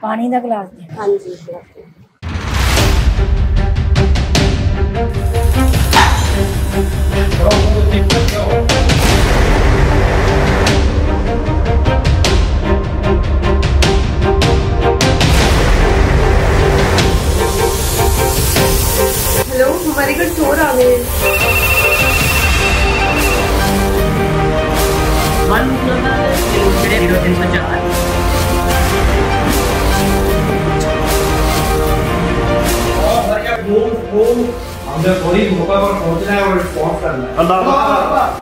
ਪਾਣੀ ਦਾ ਗਲਾਸ ਦੇ ਹਾਂਜੀ हेलो हमारे घर चोर आ गए हैं हमने थोड़ी मौका पर पहुँचना है और रिस्पॉन्स करना है. अल्लाह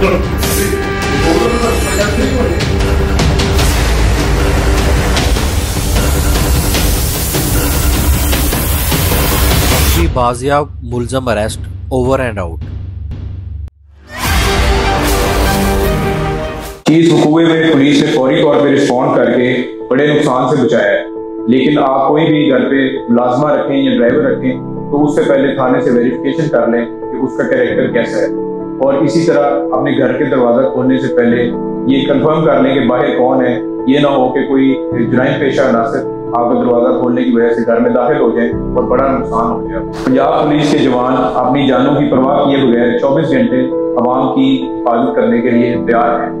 की बाजियाब मुलजम अरेस्ट ओवर एंड आउट चीज़ में पुलिस ने फौरी तौर पे रिस्पॉन्ड करके बड़े नुकसान से बचाया लेकिन आप कोई भी घर पे मुलाजमा रखें या ड्राइवर रखें तो उससे पहले थाने से वेरिफिकेशन कर लें कि उसका कैरेक्टर कैसा है। और इसी तरह अपने घर के दरवाज़ा खोलने से पहले ये कंफर्म कर लें कि बाहर कौन है। ये ना हो कि कोई जुराइम पेशा अनासर आपका दरवाज़ा खोलने की वजह से घर में दाखिल हो जाए और बड़ा नुकसान हो गया। पंजाब पुलिस के जवान अपनी जानों की परवाह किए बगैर 24 घंटे आवाम की हिफाजत करने के लिए तैयार हैं।